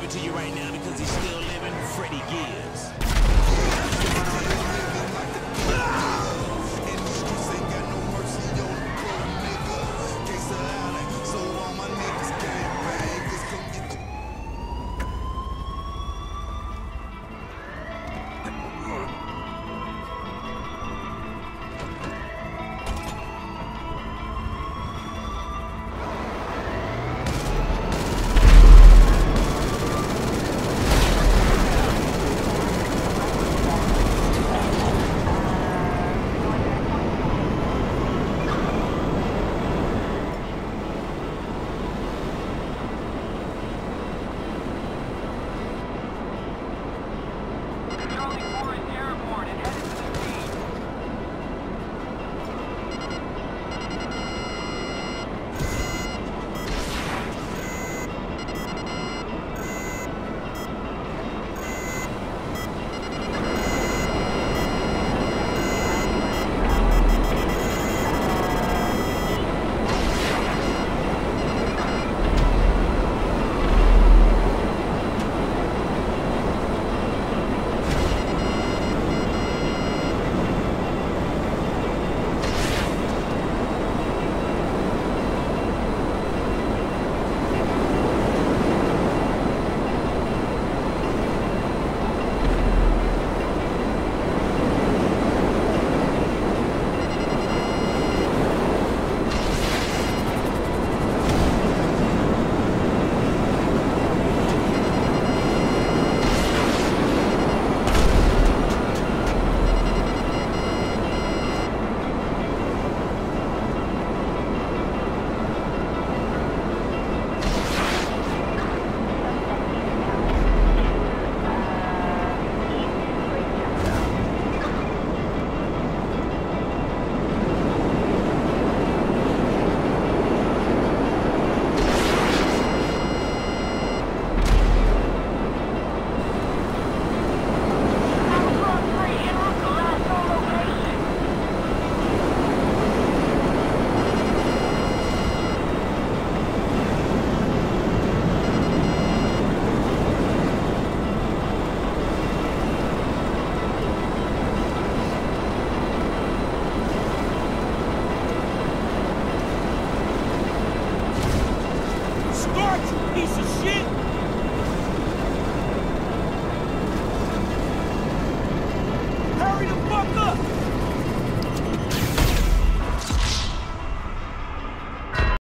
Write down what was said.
give it to you right now because he's still living Freddie Gibbs.